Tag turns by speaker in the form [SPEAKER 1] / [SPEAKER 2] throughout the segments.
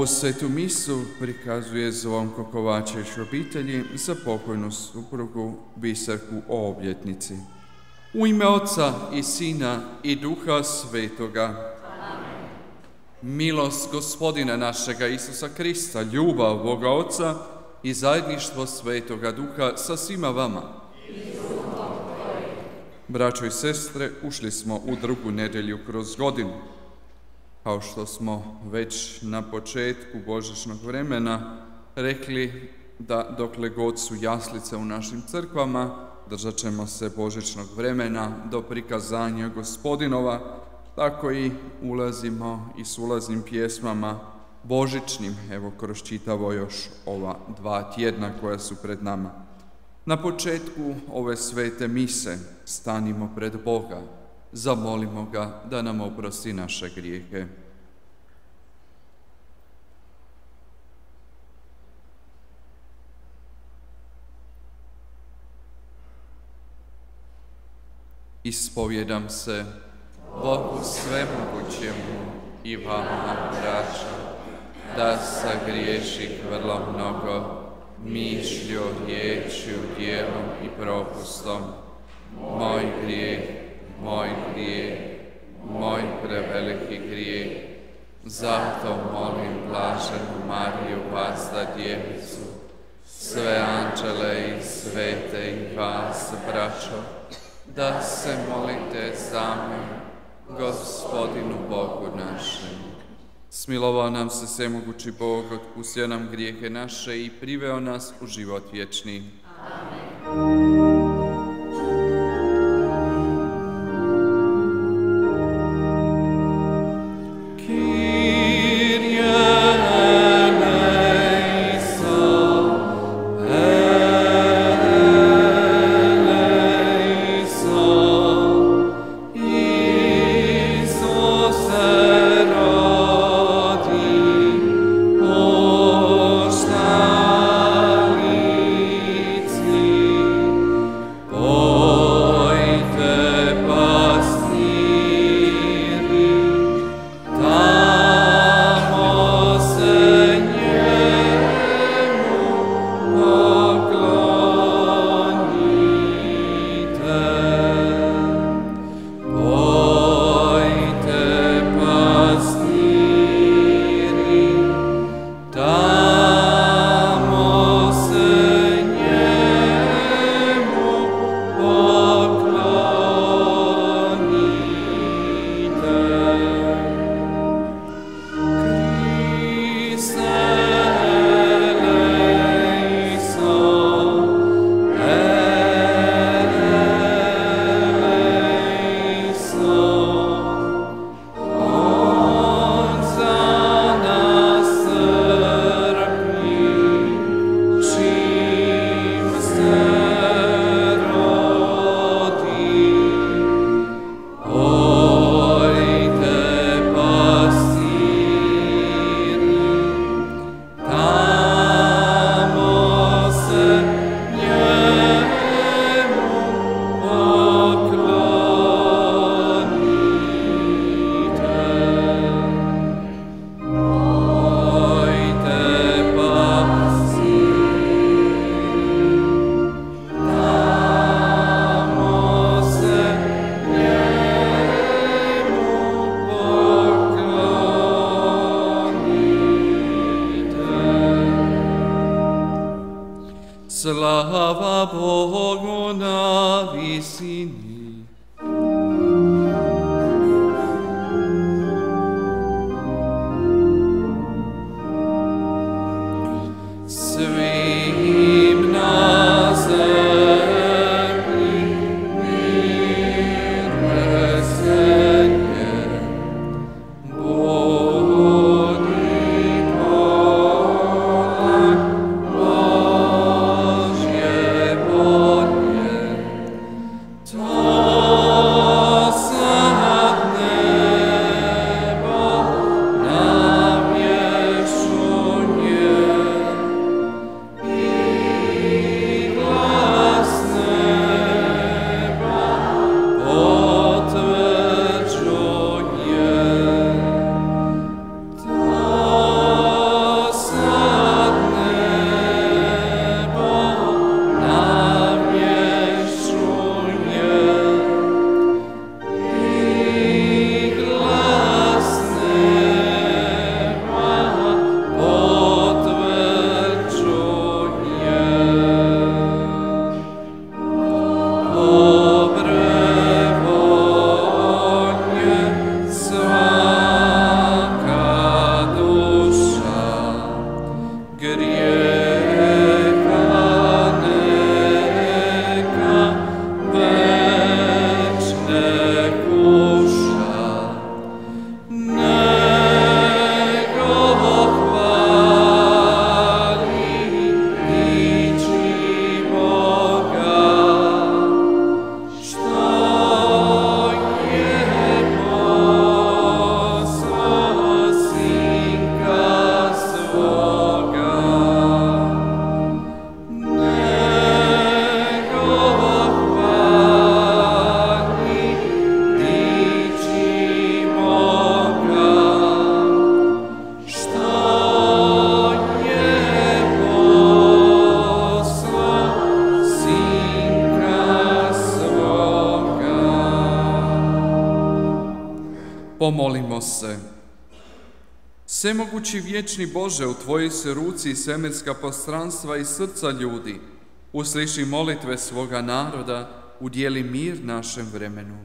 [SPEAKER 1] Ovu svetu misu prikazuje Zvonko Kovačević obitelji za pokojnu suprugu Biserku o obljetnici. U ime Oca i Sina i Duha Svetoga. Milost gospodina našega Isusa Krista, ljubav Boga Oca i zajedništvo Svetoga Duha sa svima vama. Braćo i sestre, ušli smo u drugu nedjelju kroz godinu. Kao što smo već na početku božićnog vremena rekli da dokle god su jaslice u našim crkvama, držat ćemo se božićnog vremena do prikazanja gospodinova, tako i ulazimo i s ulaznim pjesmama božićnim, evo kroz čitavo još ova dva tjedna koja su pred nama. Na početku ove svete mise stanimo pred Boga, zamolimo ga da nam oprosti naše grijehe. Ispovjedam se Bogu svemogućemu i vama, braćo, da sagriješih vrlo mnogo, mišlju, riječju, dijelom i propustom. Moj grijeh, moj grijeh, moj preveliki grijeh. Zato molim blaženu Mariju, vas da djevicu, sve anđele i svete i vas, braćo, da se molite za me, gospodinu Bogu našem. Smilovao nam se svemogući Bog, otpustio nam grijehe naše i priveo nas u život vječni. Amen. Vječni Bože, u Tvojoj se ruci svemirska postranstva i srca ljudi, usliši molitve svoga naroda, udjeli mir našem vremenu.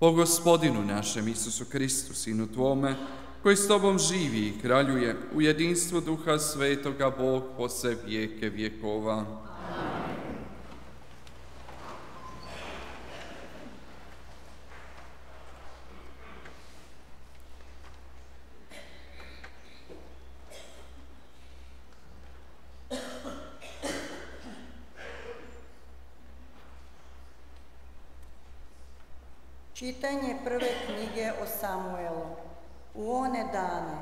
[SPEAKER 1] Po gospodinu našem Isusu Kristu, Sinu Tvome, koji s Tobom živi i kraljuje u jedinstvu Duha Svetoga Bog po sve vijeke vjekova.
[SPEAKER 2] Čitanje prve knjige o Samuelu. U one dane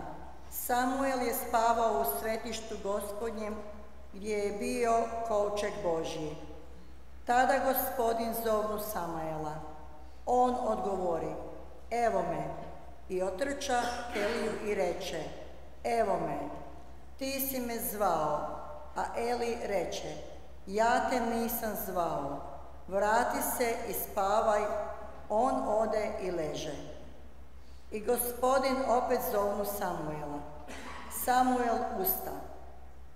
[SPEAKER 2] Samuel je spavao u svetištu gospodnjem gdje je bio kovčeg Božji. Tada gospodin zovnu Samuela. On odgovori, evo me, i otrča Eliju i reče, evo me, ti si me zvao, a Eli reče, ja te nisam zvao, vrati se i spavaj on ode i leže. I gospodin opet zovnu Samuela. Samuel usta.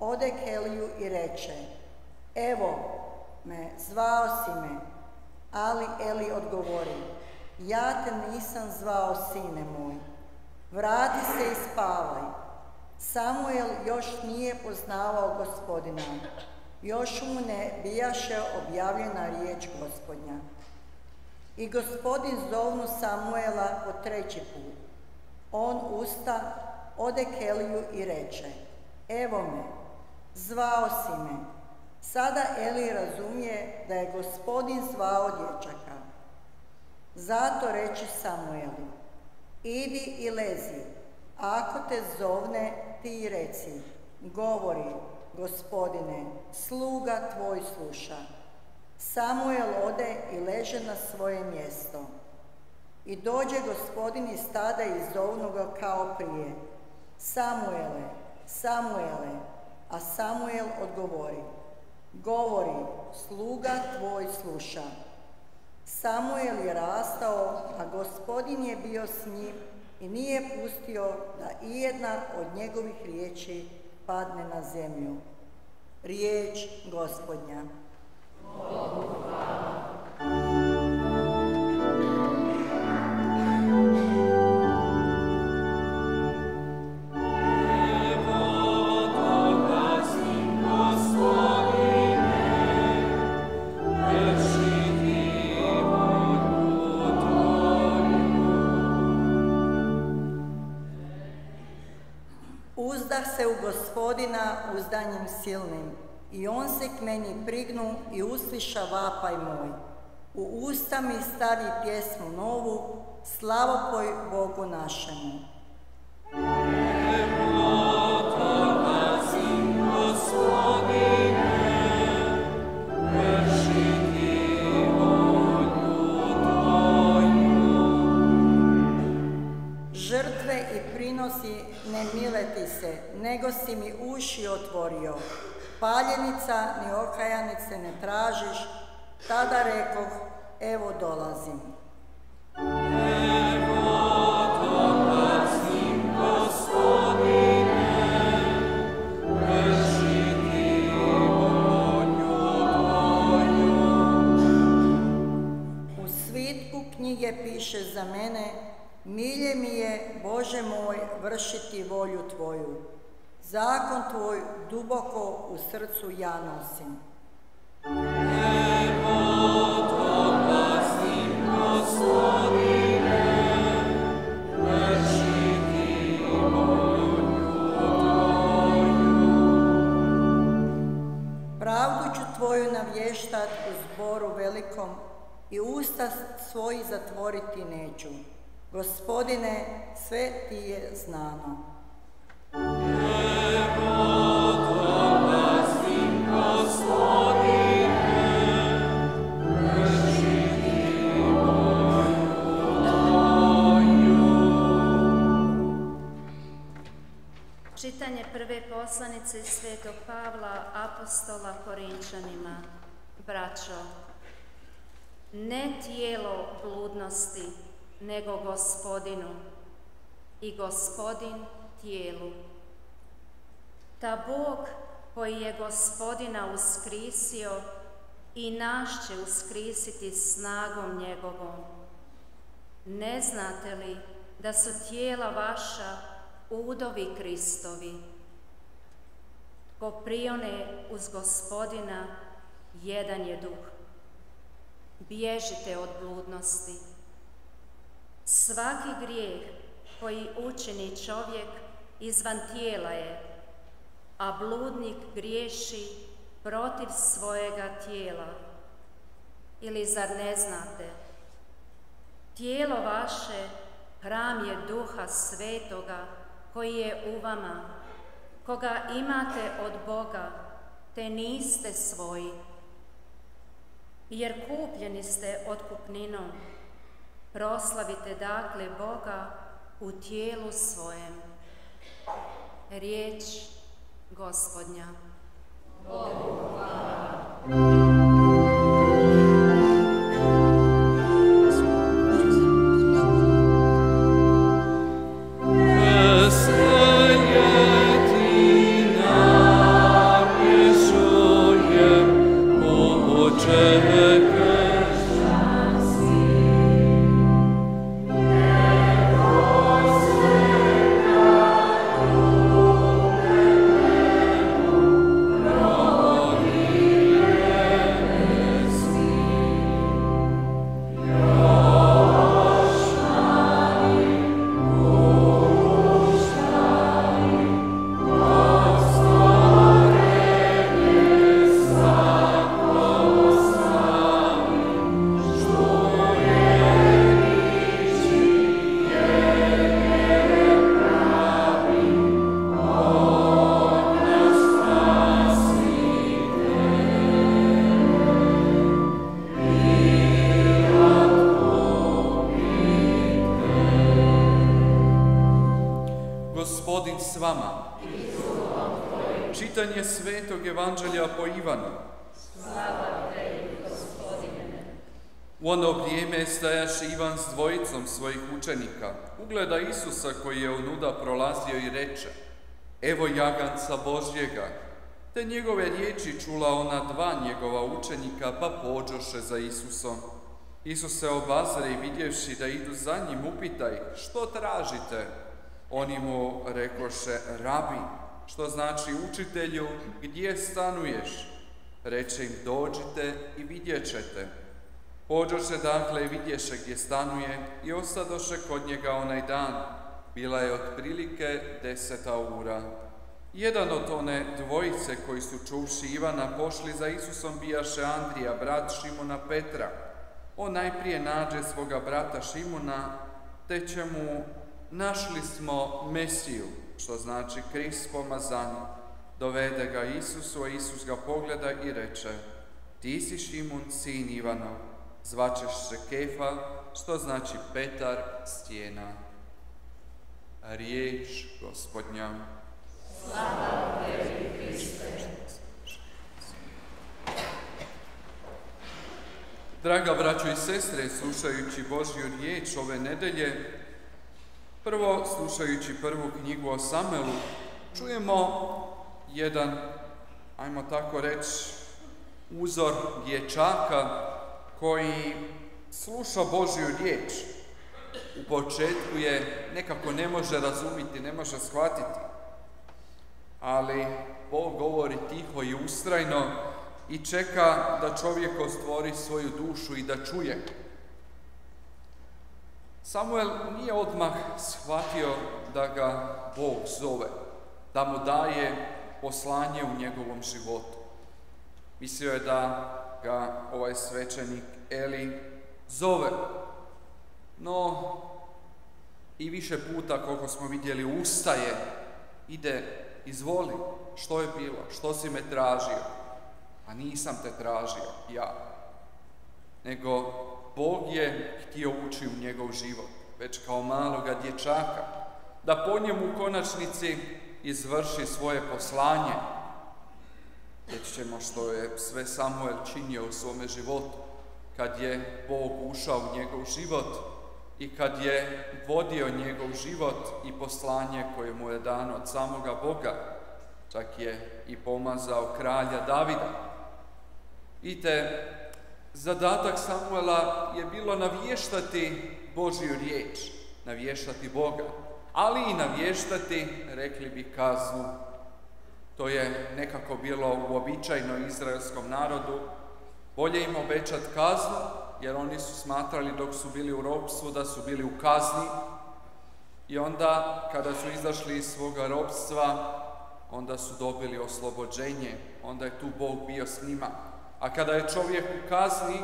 [SPEAKER 2] Ode k Eliju i reče, evo me, zvao si me. Ali Eli odgovori, ja te nisam zvao sine moj. Vrati se i spavaj. Samuel još nije poznavao gospodina. Još mu ne bijaše objavljena riječ gospodnja. I gospodin zovnu Samuela po treći put. On usta, ode Keliju i reče, evo me, zvao si me. Sada Eli razumije da je gospodin zvao dječaka. Zato reče Samuelu, idi i lezi, ako te zovne ti reci, govori, gospodine, sluga tvoj sluša. Samuel ode i leže na svoje mjesto. I dođe gospodin iz stada i zovnu ga kao prije. Samuele, Samuele, a Samuel odgovori. Govori, sluga tvoj sluša. Samuel je rastao, a gospodin je bio s njim i nije pustio da ijedna od njegovih riječi padne na zemlju. Riječ gospodnja. Uzdanjem silnim i on se k meni prignu i usliša vapaj moj. U usta mi stavi pjesmu novu, slavopoj Bogu našemu. Ne mileti se, nego si mi uši otvorio. Paljenica ni okajanice ne tražiš, tada rekoh, evo dolazim. U svitku knjige piše za mene, milje mi je, Bože moj, vršiti volju Tvoju. Zakon Tvoj duboko u srcu ja nosim. Pravdu ću Tvoju navještat u zboru velikom i usta svoji zatvoriti neću. Gospodine, sve Ti je znano.
[SPEAKER 3] Čitanje prve poslanice Svetog Pavla, apostola Korinčanima. Braćo, ne tijelo bludnosti, nego gospodinu, i gospodin tijelu. Ta Bog koji je gospodina uskrisio i naš će uskrisiti snagom njegovom. Ne znate li da su tijela vaša udovi Kristovi? Ko prione uz gospodina, jedan je duh. Bježite od bludnosti. Svaki grijeh koji učini čovjek izvan tijela je, a bludnik griješi protiv svojega tijela. Ili zar ne znate? Tijelo vaše hram je duha svetoga koji je u vama, koga imate od Boga, te niste svoji. Jer kupljeni ste otkupninom, proslavite dakle Boga u tijelu svojem. Riječ gospodnja.
[SPEAKER 1] Gospodin Koji je onuda prolazio i reče Evo jaganca Božjega. Te njegove riječi čula ona dva njegova učenika pa pođoše za Isusom. Isus se obazre i vidjevši da idu za njim upita ih što tražite? Oni mu rekoše rabi, što znači učitelju gdje stanuješ? Reče im dođite i vidjet ćete. Pođoše dakle i vidješe gdje stanuje i ostadoše kod njega onaj dan. Bila je otprilike deseta ura. Jedan od one dvojice koji su čuvši Ivana pošli za Isusom bijaše Andrija, brat Šimuna Petra. On najprije nađe svoga brata Šimuna, te će mu našli smo Mesiju, što znači Krist pomazan. Dovede ga Isusu, a Isus ga pogleda i reče, ti si Šimun, sin Ivanov, zvačeš se Kefa, što znači Petar, stijena. Riječ gospodnja. Slava tebi, Hriste. Draga braćo i sestre, slušajući Božju riječ ove nedelje, prvo slušajući prvu knjigu o Samelu, čujemo jedan, ajmo tako reći, uzor dječaka koji sluša Božju riječ. U početku je nekako ne može razumiti, ne može shvatiti. Ali Bog govori tiho i ustrajno i čeka da čovjek ostvori svoju dušu i da čuje. Samuel nije odmah shvatio da ga Bog zove, da mu daje poslanje u njegovom životu. Mislio je da ga ovaj svećenik Eli zove. No, i više puta, koliko smo vidjeli, ustaje, ide, izvoli, što je bilo, što si me tražio? A nisam te tražio, ja. Nego, Bog je htio ući u njegov život, već kao maloga dječaka, da po njemu u konačnici izvrši svoje poslanje. Reći ćemo što je sve Samuel činio u svome životu, kad je Bog ušao u njegov život, i kad je vodio njegov život i poslanje koje mu je dano od samoga Boga, čak je i pomazao kralja Davida. Vidite, zadatak Samuela je bilo navještati Božju riječ, navještati Boga, ali i navještati, rekli bi, kaznu. To je nekako bilo uobičajeno izraelskom narodu. Bolje im obećati kaznu, jer oni su smatrali dok su bili u ropstvu da su bili u kazni i onda kada su izašli iz svoga ropstva, onda su dobili oslobođenje, onda je tu Bog bio s njima. A kada je čovjek u kazni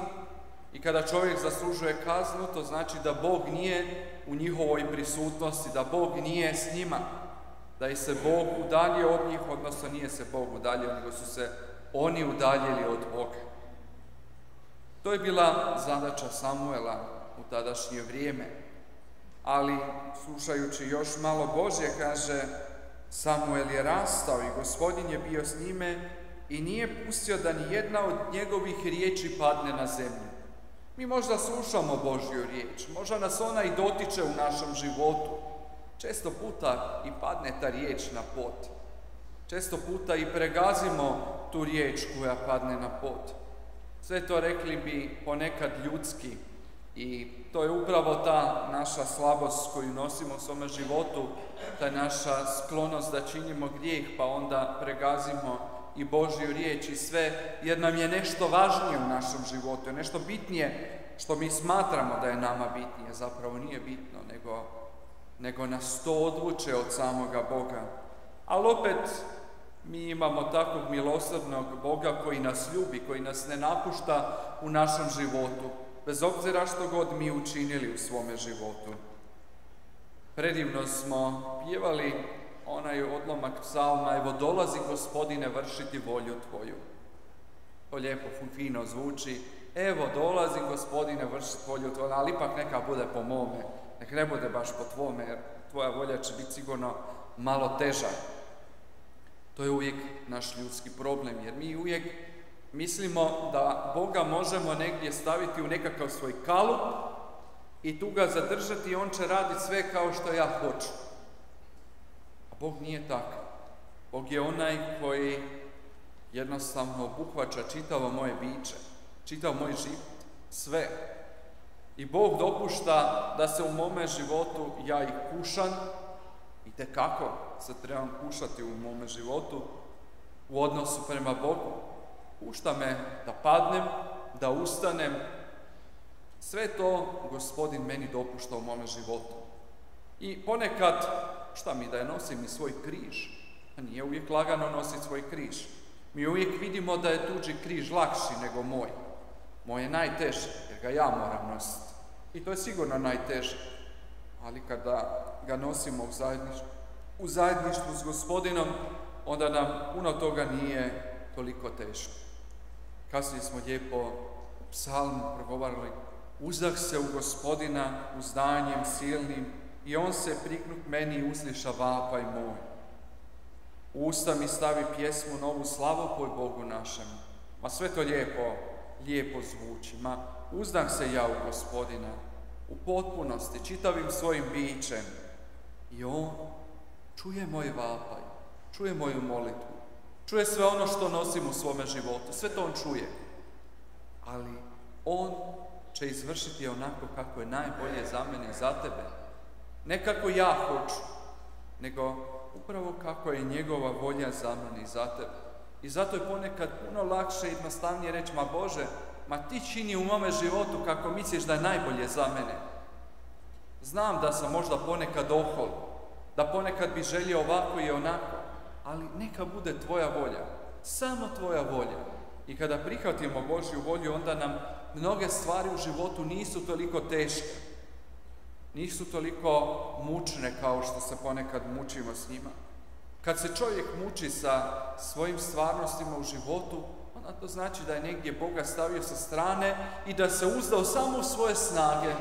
[SPEAKER 1] i kada čovjek zaslužuje kaznu, to znači da Bog nije u njihovoj prisutnosti, da Bog nije s njima, da je se Bog udaljio od njih, odnosno nije se Bog udaljio, nego su se oni udaljili od Boga. To je bila zadaća Samuela u tadašnje vrijeme. Ali, slušajući još malo Božje, kaže, Samuel je rastao i gospodin je bio s njime i nije pustio da ni jedna od njegovih riječi padne na zemlju. Mi možda slušamo Božju riječ, možda nas ona i dotiče u našem životu. Često puta i padne ta riječ na pot. Često puta i pregazimo tu riječ koja padne na pot. Sve to rekli bi ponekad ljudski i to je upravo ta naša slabost koju nosimo u svome životu, ta naša sklonost da činimo grijeh pa onda pregazimo i Božju riječ i sve, jer nam je nešto važnije u našem životu, nešto bitnije što mi smatramo da je nama bitnije, zapravo nije bitno, nego, nego nas to odvuče od samoga Boga. Ali opet mi imamo takvog milosrdnog Boga koji nas ljubi, koji nas ne napušta u našem životu, bez obzira što god mi učinili u svome životu. Predivno smo pjevali onaj odlomak psalma, evo dolazi gospodine vršiti volju tvoju. To lijepo, fino zvuči, evo dolazi gospodine vršiti volju tvoju, ali ipak neka bude po mome, nek ne bude baš po tvome, jer tvoja volja će biti sigurno malo teža. To je uvijek naš ljudski problem, jer mi uvijek mislimo da Boga možemo negdje staviti u nekakav svoj kalup i tu ga zadržati i on će raditi sve kao što ja hoću. A Bog nije takav. Bog je onaj koji jednostavno obuhvaća čitavo moje biće, čitav moj život, sve. I Bog dopušta da se u mome životu ja i kušan, te kako se trebam kušati u mome životu u odnosu prema Bogu. Pušta me da padnem, da ustanem. Sve to gospodin meni dopušta u mome životu. I ponekad, šta mi da je nosim i svoj križ? A nije uvijek lagano nositi svoj križ. Mi uvijek vidimo da je tuđi križ lakši nego moj. Moj je najteži, jer ga ja moram nositi. I to je sigurno najteže ali kada ga nosimo u zajedništvu, u zajedništvu s gospodinom, onda nam puno toga nije toliko teško. Kasnije smo lijepo u psalmu progovarali, uzdah se u gospodina uzdanjem silnim i on se priknut meni i uzliša vapaj moj. U usta mi stavi pjesmu novu slavu poj Bogu našem. Ma sve to lijepo, lijepo zvuči. Ma uzdah se ja u gospodina u potpunosti, čitavim svojim bićem. I on čuje moj vapaj, čuje moju molitvu, čuje sve ono što nosim u svome životu, sve to on čuje. Ali on će izvršiti onako kako je najbolje za mene i za tebe. Ne kako ja hoću, nego upravo kako je njegova volja za mene i za tebe. I zato je ponekad puno lakše i jednostavnije reći, ma Bože, ma ti čini u mome životu kako misliš da je najbolje za mene. Znam da sam možda ponekad ohol, da ponekad bi želio ovako i onako, ali neka bude tvoja volja, samo tvoja volja. I kada prihvatimo Božju volju, onda nam mnoge stvari u životu nisu toliko teške, nisu toliko mučne kao što se ponekad mučimo s njima. Kad se čovjek muči sa svojim stvarnostima u životu, onda to znači da je negdje Boga stavio sa strane i da se uzdao samo u svoje snage,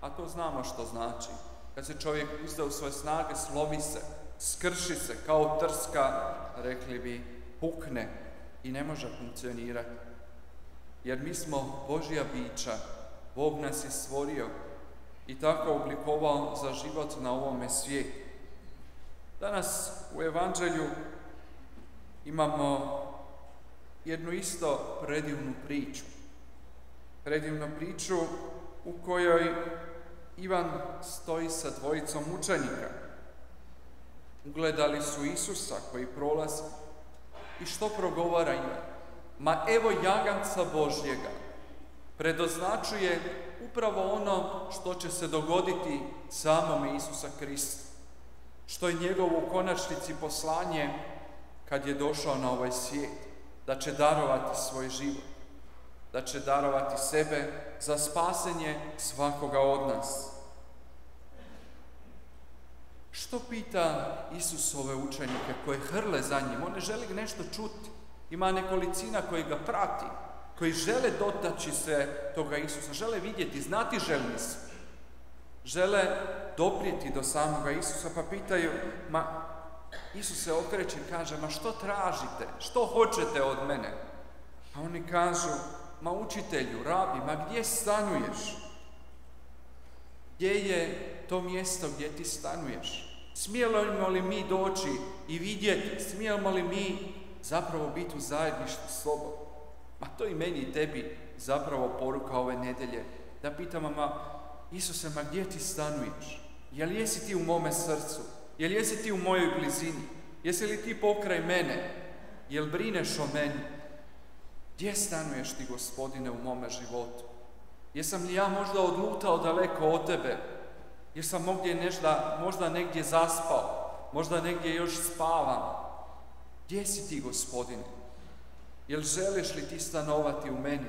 [SPEAKER 1] a to znamo što znači. Kad se čovjek uzda u svoje snage, slomi se, skrši se, kao trska, rekli bi, pukne i ne može funkcionirati. Jer mi smo Božja bića, Bog nas je stvorio i tako oblikovao za život na ovome svijetu. Danas u Evanđelju imamo jednu isto predivnu priču. Predivnu priču u kojoj Ivan stoji sa dvojicom učenika. Ugledali su Isusa koji prolazi i što progovara Ivan? Ma evo jaganca Božjega. Predoznačuje upravo ono što će se dogoditi samom Isusa Krista. Što je njegovo u konačnici poslanje kad je došao na ovaj svijet. Da će darovati svoj život. Da će darovati sebe za spasenje svakoga od nas. Što pita Isus ove učenike koje hrle za njim? On ne želi nešto čuti. Ima nekolicina koji ga prati, koji žele dotaći se toga Isusa, žele vidjeti, znati željni su. Žele doprijeti do samoga Isusa, pa pitaju, ma Isus se okreće i kaže, ma što tražite, što hoćete od mene? A oni kažu, ma učitelju, rabi, ma gdje stanuješ? Gdje je to mjesto gdje ti stanuješ? Smijemo li mi doći i vidjeti, smijemo li mi zapravo biti u zajedništvu s sobom? Ma to i meni i tebi zapravo poruka ove nedelje. Da pitamo, ma Isuse, ma gdje ti stanuješ? Jel jesi ti u mome srcu? Jel jesi ti u mojoj blizini? Jesi li ti pokraj mene? Jel brineš o meni? Gdje stanuješ ti, gospodine, u mome životu? Jesam li ja možda odlutao daleko od tebe? Jesam mogdje nešto, možda negdje zaspao? Možda negdje još spavam? Gdje si ti, gospodine? Jel želiš li ti stanovati u meni,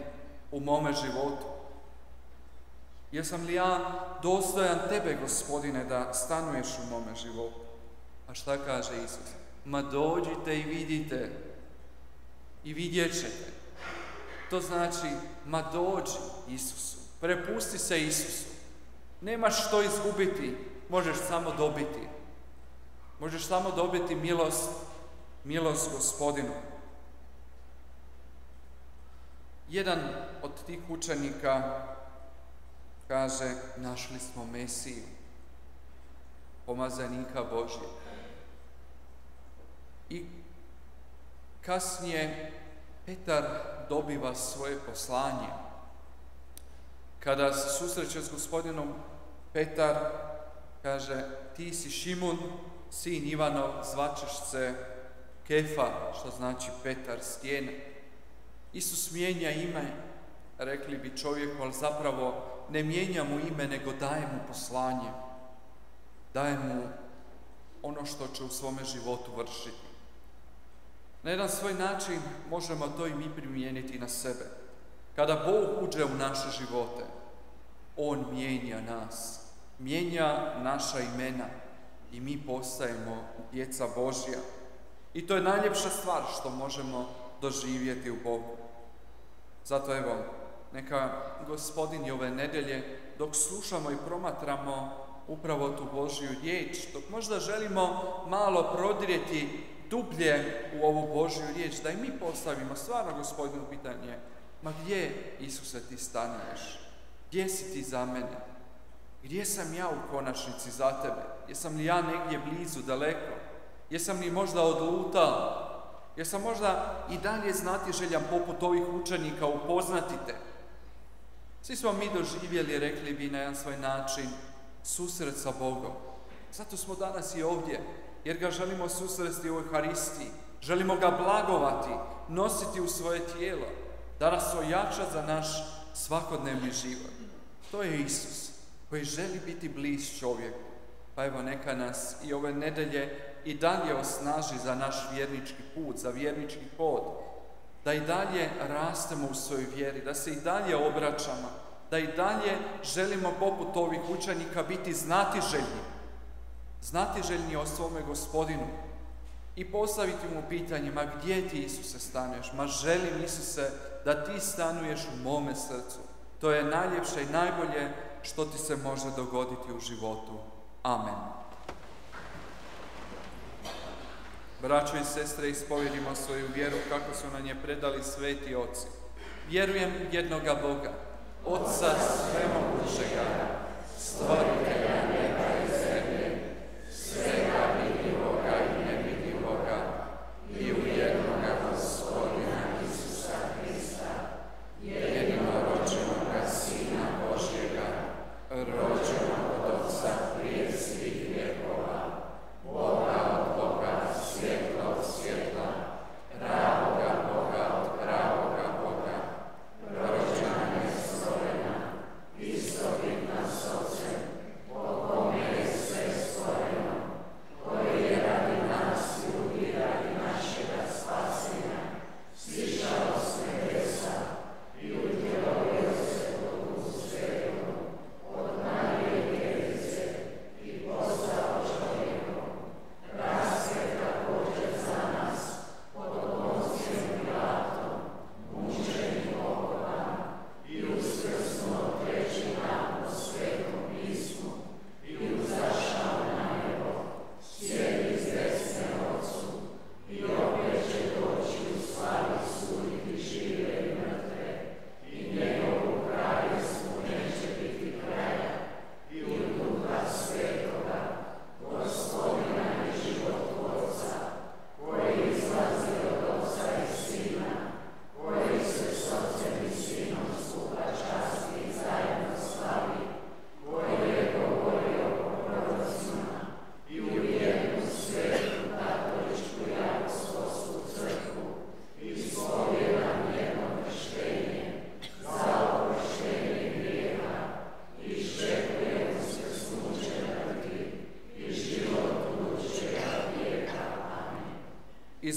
[SPEAKER 1] u mome životu? Jesam li ja dostojan tebe, gospodine, da stanuješ u mome životu? A šta kaže Isus? Ma dođite i vidite i vidjet ćete. To znači, ma dođi Isusu, prepusti se Isusu. Nemaš što izgubiti, možeš samo dobiti. Možeš samo dobiti milost, milost gospodinu. Jedan od tih učenika kaže, našli smo Mesiju, pomazanika Božje. I kasnije Petar dobiva svoje poslanje. Kada se susreće s gospodinom, Petar kaže, ti si Šimun, sin Ivanov, zvačeš se Kefa, što znači Petar, stijene. Isus mijenja ime, rekli bi čovjeku, ali zapravo ne mijenja mu ime, nego daje mu poslanje. Daje mu ono što će u svome životu vršiti. Na jedan svoj način možemo to i mi primijeniti na sebe. Kada Bog uđe u naše živote, On mijenja nas, mijenja naša imena i mi postajemo djeca Božja. I to je najljepša stvar što možemo doživjeti u Bogu. Zato evo, neka gospodin i ove nedelje, dok slušamo i promatramo upravo tu Božju riječ, dok možda želimo malo prodrijeti dublje u ovu Božju riječ, da i mi postavimo stvarno gospodinu pitanje, ma gdje Isuse ti stanuješ? Gdje si ti za mene? Gdje sam ja u konačnici za tebe? Jesam li ja negdje blizu, daleko? Jesam li možda odlutao? Jesam možda i dalje znati željan poput ovih učenika upoznati te? Svi smo mi doživjeli, rekli bi na jedan svoj način, susret sa Bogom. Zato smo danas i ovdje, jer ga želimo susresti u Euharistiji, želimo ga blagovati, nositi u svoje tijelo, da nas ojača za naš svakodnevni život. To je Isus, koji želi biti bliz čovjeku. Pa evo neka nas i ove nedelje i dalje osnaži za naš vjernički put, za vjernički pod, da i dalje rastemo u svojoj vjeri, da se i dalje obraćamo, da i dalje želimo poput ovih učenika biti znati željni, znati željni o svome gospodinu i postaviti mu pitanje, ma gdje ti Isuse stanuješ? Ma želim Isuse da ti stanuješ u mome srcu. To je najljepše i najbolje što ti se može dogoditi u životu. Amen. Braćo i sestre, ispovjedimo svoju vjeru kako su na nje predali sveti oci. Vjerujem jednoga Boga, Otca svemogućega,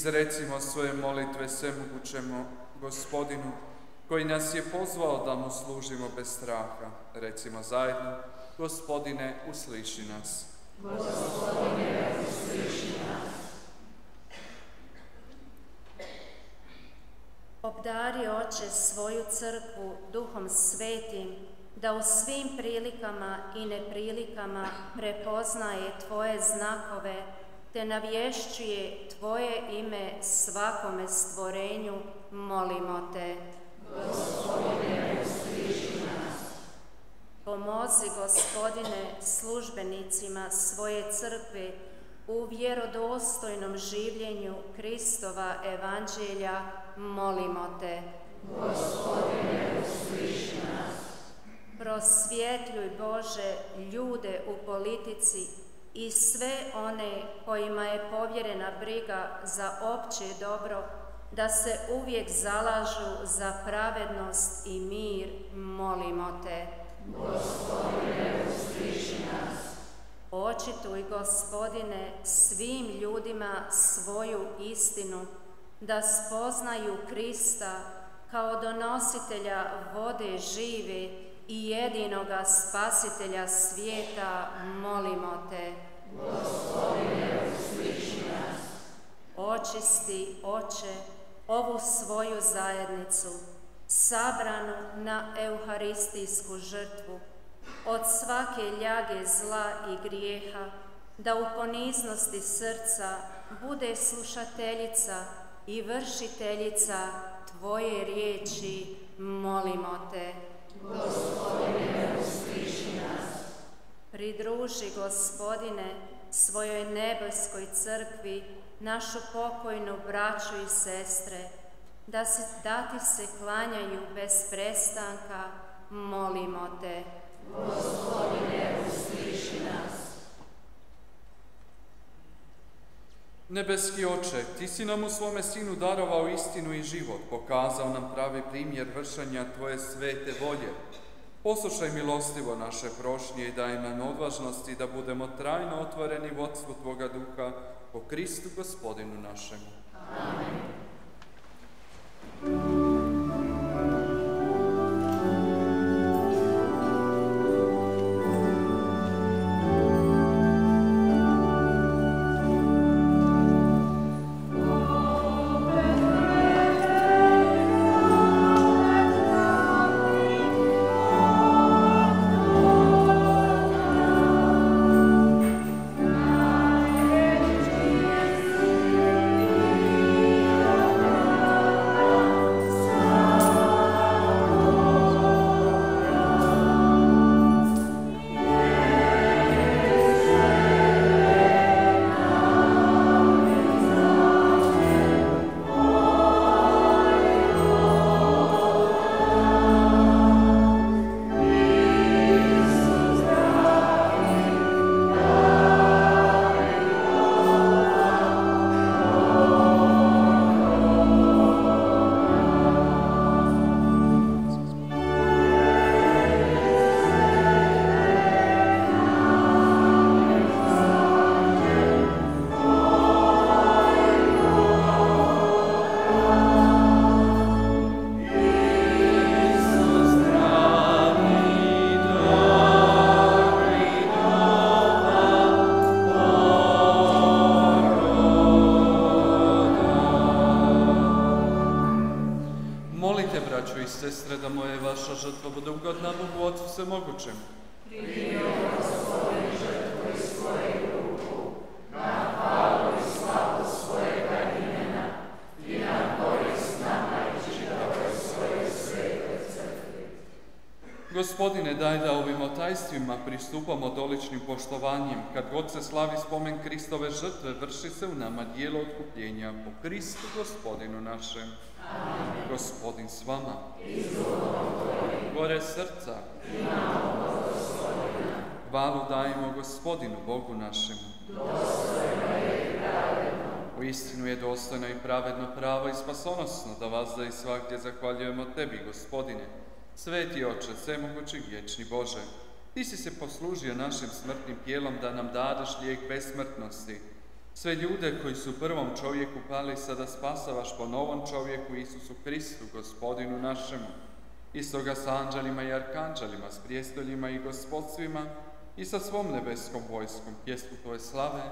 [SPEAKER 1] Izrecimo svoje molitve svemogućemu gospodinu, koji nas je pozvao da mu služimo bez straha. Recimo zajedno, gospodine, usliši nas.
[SPEAKER 4] Gospodine, usliši nas.
[SPEAKER 3] Obdari, Oče, svoju crkvu duhom svetim, da u svim prilikama i neprilikama prepoznaje Tvoje znakove, te navješćuje Tvoje ime svakome stvorenju, molimo Te.
[SPEAKER 4] Gospodine, nas.
[SPEAKER 3] Pomozi, Gospodine, službenicima svoje crkve u vjerodostojnom življenju Kristova evanđelja, molimo Te.
[SPEAKER 4] Gospodine, nas.
[SPEAKER 3] Prosvjetljuj, Bože, ljude u politici i sve one kojima je povjerena briga za opće dobro, da se uvijek zalažu za pravednost i mir, molimo Te.
[SPEAKER 4] Gospodine, nas.
[SPEAKER 3] Očituj, Gospodine, svim ljudima svoju istinu, da spoznaju Krista kao donositelja vode žive i jedinoga spasitelja svijeta, molimo Te.
[SPEAKER 4] Gospodine, nas.
[SPEAKER 3] Očisti, Oče, ovu svoju zajednicu, sabranu na euharistijsku žrtvu, od svake ljage zla i grijeha, da u poniznosti srca bude slušateljica i vršiteljica Tvoje riječi, molimo Te.
[SPEAKER 4] Gospodine, nas.
[SPEAKER 3] Pridruži, Gospodine, svojoj nebeskoj crkvi, našu pokojnu braću i sestre, da, se, da ti se klanjaju bez prestanka, molimo te.
[SPEAKER 4] Gospodine, usliši
[SPEAKER 1] Nebeski oče, ti si nam u svome sinu darovao istinu i život, pokazao nam pravi primjer vršanja tvoje svete volje. Poslušaj milostivo naše prošnje i daj nam odvažnosti da budemo trajno otvoreni vodstvu Tvoga duha po Kristu gospodinu našemu.
[SPEAKER 4] Amen.
[SPEAKER 1] Poštovanjem. Kad god se slavi spomen Kristove žrtve, vrši se u nama dijelo otkupljenja po Kristu Gospodinu našem. Gospodin s vama. Gore srca. Hvalu dajemo Gospodinu Bogu našemu. U istinu je dostojno i pravedno pravo i spasonosno da vas da i svakdje zahvaljujemo Tebi, Gospodine. Sveti Oče, svemogući vječni Bože, Ti si se poslužio našim smrtnim tijelom da nam dadeš lijek besmrtnosti. Sve ljude koji su prvom čovjeku pali sada spasavaš po novom čovjeku Isusu Kristu, Gospodinu našemu. I stoga s anđelima i arkanđelima, s prijestoljima i gospodstvima i sa svom nebeskom vojskom pjesmu Tvoje slave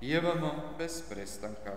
[SPEAKER 1] jevamo bez prestanka.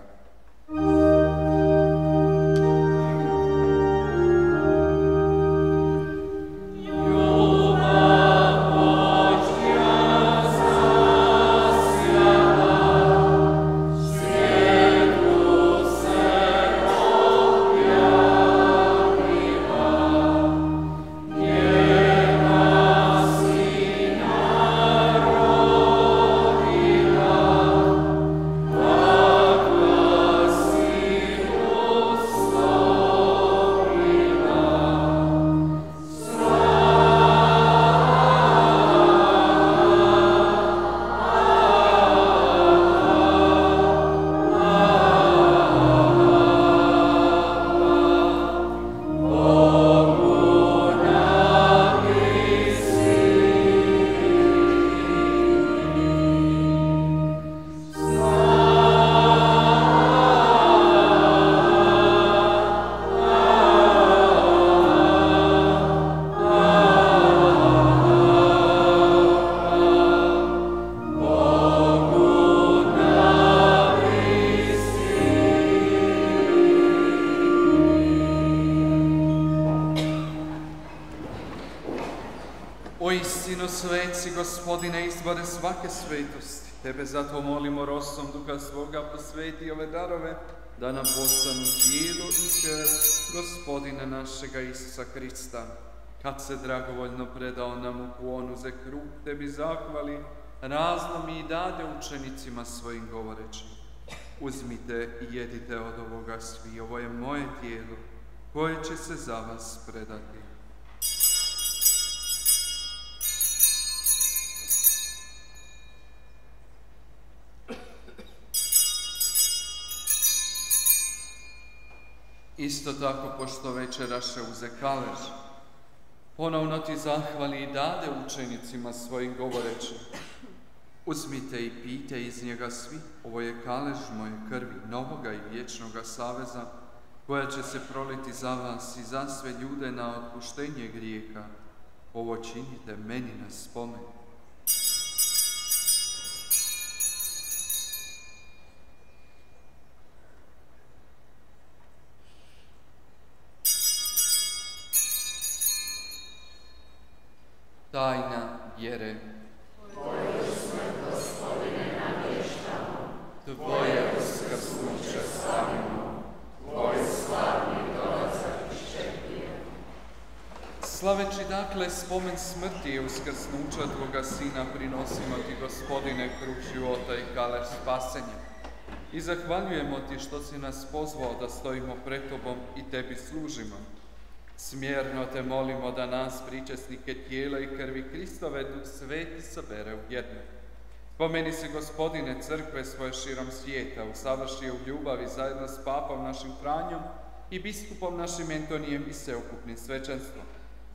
[SPEAKER 1] Svetosti. Tebe zato molimo rosom duha svoga, posveti ove darove, da nam postanu tijelo i krv gospodina našega Isusa Krista. Kad se dragovoljno predao nam u klonu za kruh, tebi zahvali, raznom i dade učenicima svojim govoreći. Uzmite i jedite od ovoga svi, ovo je moje tijelo, koje će se za vas predati. Isto tako, pošto večeraše uze kalež, ponovno ti zahvali i dade učenicima svojim govoreći. Uzmite i pijte iz njega svi, ovo je kalež moje krvi, novoga i vječnoga saveza, koja će se proliti za vas i za sve ljude na otpuštenje grijeha. Ovo činite meni na spomen. Tajna vjere. Tvoje uskrsnuće slavimo, Tvoj slavni dolazak Slaveći dakle spomen smrti i uskrsnuća Tvoga Sina prinosimo Ti, Gospodine, kruh života i kalež spasenja. I zahvaljujemo Ti što si nas pozvao da stojimo pred Tobom i Tebi služimo. Smjerno te molimo da nas, pričesnike tijela i krvi Kristove, Duh Sveti sabere u jedno. Pomeni se, Gospodine, crkve svoje širom svijeta, usavrši je u ljubavi zajedno s papom našim Franjom i biskupom našim Antonijem i sveukupnim svećenstvom.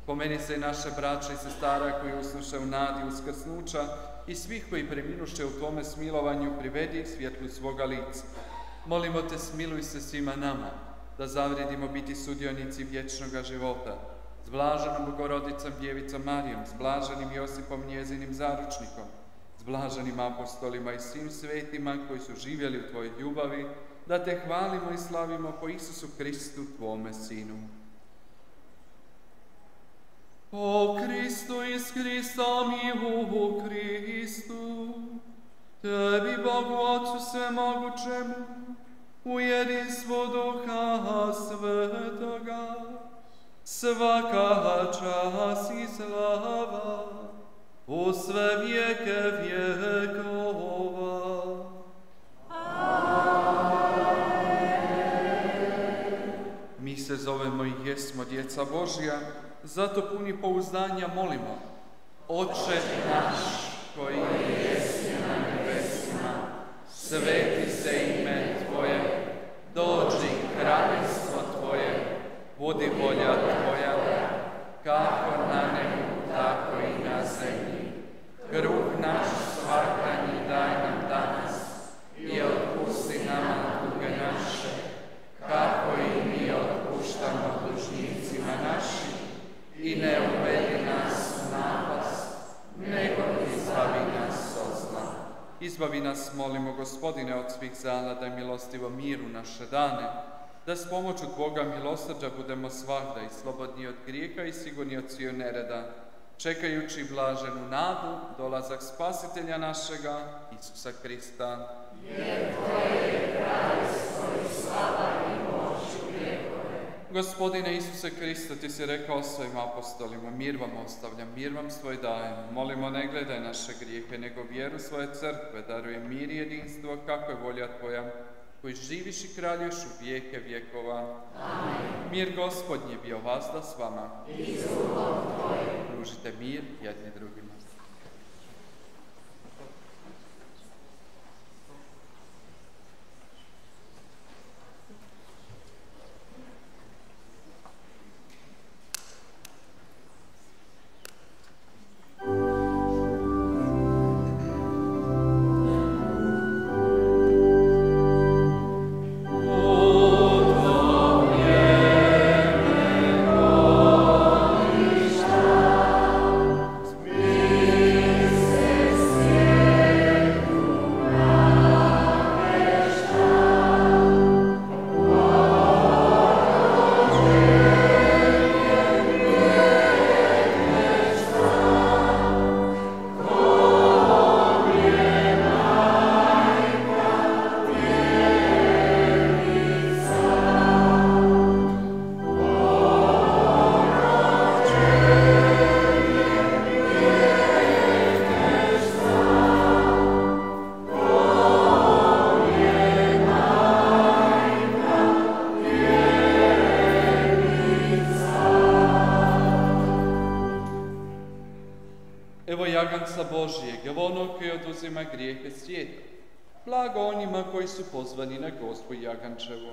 [SPEAKER 1] Pomeni se i naše braće i sestara koji usnuše u nadi uskrsnuća i svih koji preminuše u Tvome smilovanju privedi svjetlu svoga lica. Molimo te, smiluj se svima nama, da zavredimo biti sudionici vječnoga života, s blaženom Bogorodicom Djevicom Marijom, s blaženim Josipom njezinim zaručnikom, s blaženim apostolima i svim svetima koji su živjeli u Tvojoj ljubavi, da Te hvalimo i slavimo po Isusu Kristu, Tvome Sinu. O Kristu i s Kristom i u Kristu, Tebi Bogu Otcu Svemogućemu, u jedinstvu Duha Svetoga, svaka čas i slava, u sve vijeke vjekova. Mi se zovemo i jesmo djeca Božja, zato puni pouzdanja molimo. Oče naš, koji jesi na nebesima, sveti dođi kraljevstvo Tvoje, budi volja Tvoja, kako na nebu, tako i na zemlji. Kruh naš svakodnevni daj nam danas i otpusti nama duge naše, kako i mi otpuštamo dužnicima našim i ne uvedi nas u napast, nego izbavi nas od zla. Izbavi nas, molimo, gospodine, od svih zala, da milostivo miru naše dane, da s pomoću Boga milosrđa budemo svahda i slobodni od grijeha i sigurni od sviju nereda, čekajući blaženu nadu, dolazak spasitelja našega, Isusa Krista. Gospodine Isuse Kriste, ti si rekao svojim apostolima, mir vam ostavljam, mir vam svoj dajem. Molimo, ne gledaj naše grijehe, nego vjeru svoje crkve, daruje mir i jedinstvo, kako je volja Tvoja, koji živiš i kraljuješ u vijeke vjekova. Amen. Mir gospodnji bio vas da s vama. I Pružite mir jedni drugima. Oduzima grijehe svijeta. Blago onima koji su pozvani na gospu Jagančevu.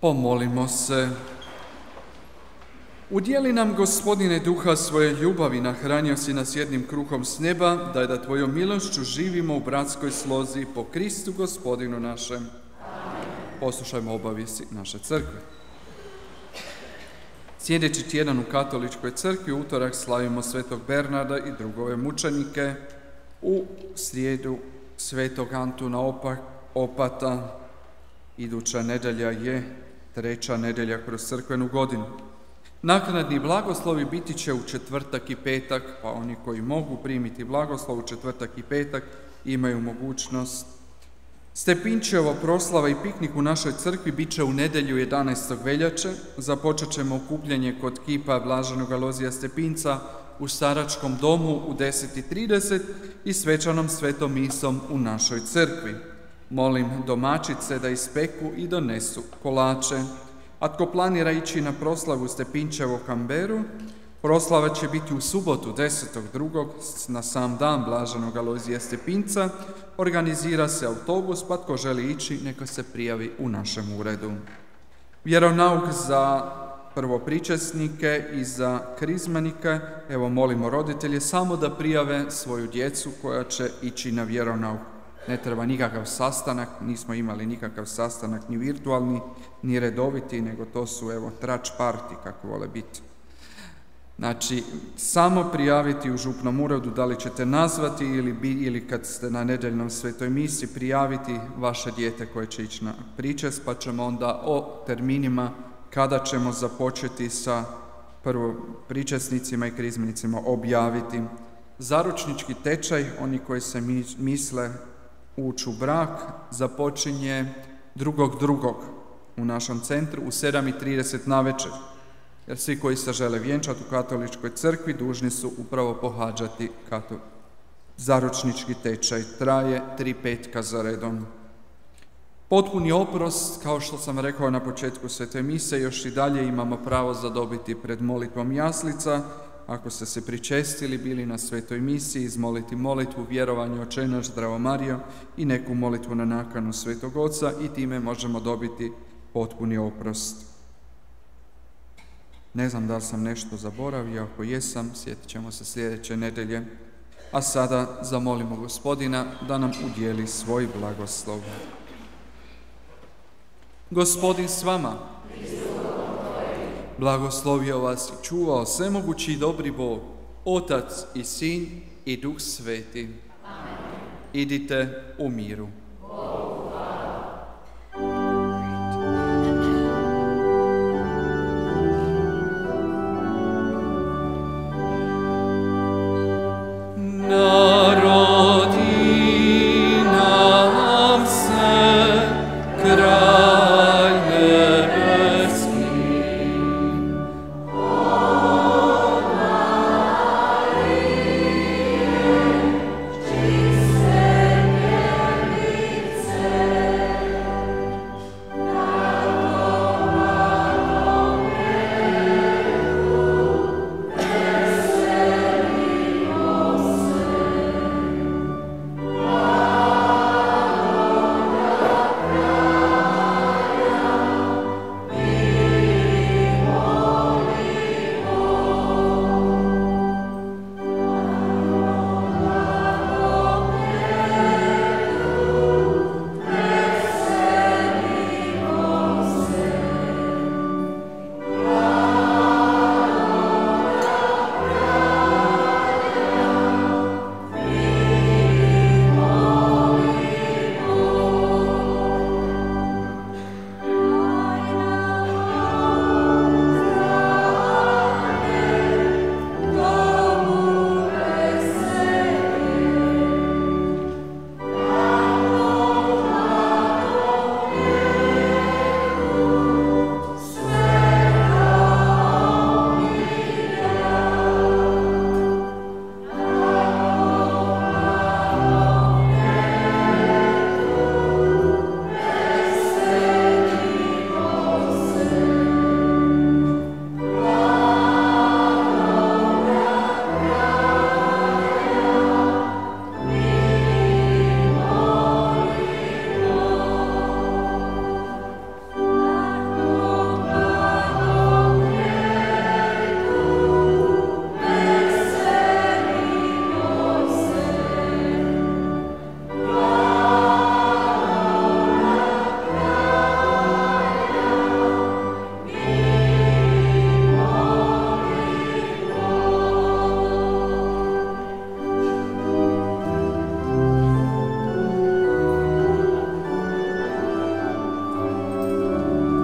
[SPEAKER 1] Pomolimo se. Udjeli nam, gospodine, duha svoje ljubavi, nahranio si nas jednim kruhom s neba, daj da tvojom milošću živimo u bratskoj slozi po Kristu, gospodinu našem. Poslušajmo obavijesti naše crkve. Sljedeći tjedan u katoličkoj crkvi utorak slavimo svetog Bernarda i drugove mučenike. U srijedu svetog Antuna Opata. Iduća nedelja je treća nedelja kroz crkvenu godinu. Naknadni blagoslovi biti će u četvrtak i petak, pa oni koji mogu primiti blagoslov u četvrtak i petak imaju mogućnost. Stepinčevo proslava i piknik u našoj crkvi bit će u nedjelju 11. veljače. Započet ćemo okupljanje kod kipa Blaženog Alozija Stepinca u Staračkom domu u 10.30 i svečanom svetom misom u našoj crkvi. Molim domaćice da ispeku i donesu kolače. A tko planira ići na proslavu Stepinčevo Kamberu, proslava će biti u subotu 10.2. na sam dan Blaženog Alojzija Stepinca. Organizira se autobus, pa tko želi ići, neka se prijavi u našem uredu. Vjeronauk za prvo pričesnike i za krizmanike. Evo molimo roditelje samo da prijave svoju djecu koja će ići na vjeronauk ne treba nikakav sastanak, nismo imali nikakav sastanak ni virtualni, ni redoviti, nego to su evo trač parti kako vole biti. Znači, samo prijaviti u župnom uredu da li ćete nazvati ili, ili kad ste na nedeljnom svetoj misi prijaviti vaše dijete koje će ići na pričest, pa ćemo onda o terminima kada ćemo započeti sa prvo pričesnicima i krizmenicima objaviti. Zaručnički tečaj, oni koji se misle ući u brak započinje drugog drugog u našem centru u 7.30 na večer. Jer svi koji se žele vjenčati u katoličkoj crkvi dužni su upravo pohađati kato... zaručnički tečaj. Traje tri petka za redom. Potpuni oprost, kao što sam rekao na početku svete mise, još i dalje imamo pravo zadobiti pred molitvom jaslica, ako ste se pričestili, bili na svetoj misiji, izmoliti molitvu, vjerovanje, očenaš, zdravo Mario i neku molitvu na nakanu svetog oca i time možemo dobiti potpuni oprost. Ne znam da li sam nešto zaboravio, ako jesam, sjetit ćemo se sljedeće nedelje. A sada zamolimo gospodina da nam udjeli svoj blagoslov. Gospodin s vama blagoslovio vas i čuvao svemogući i dobri Bog, Otac i Sin i Duh Sveti. Amen. Idite u miru. No.